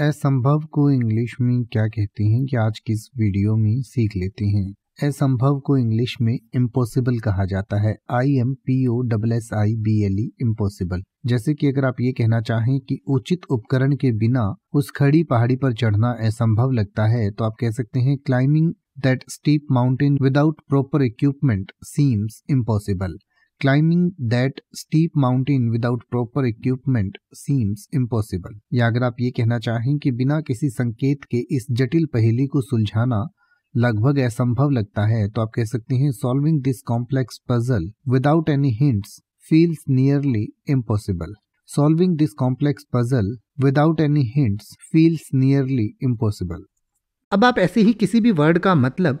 असंभव को इंग्लिश में क्या कहते हैं कि आज की इस वीडियो में सीख लेते हैं? असंभव को इंग्लिश में इम्पॉसिबल कहा जाता है। I M P O double S I B L E impossible जैसे कि अगर आप ये कहना चाहें कि उचित उपकरण के बिना उस खड़ी पहाड़ी पर चढ़ना असंभव लगता है तो आप कह सकते हैं climbing that steep mountain without proper equipment seems impossible climbing that steep mountain without proper equipment seems impossible या अगर आप ये कहना चाहें कि बिना किसी संकेत के इस जटिल पहेली को सुलझाना लगभग असंभव लगता है तो आप कह सकते हैं solving this complex puzzle without any hints feels nearly impossible solving this complex puzzle without any hints feels nearly impossible अब आप ऐसे ही किसी भी वर्ड का मतलब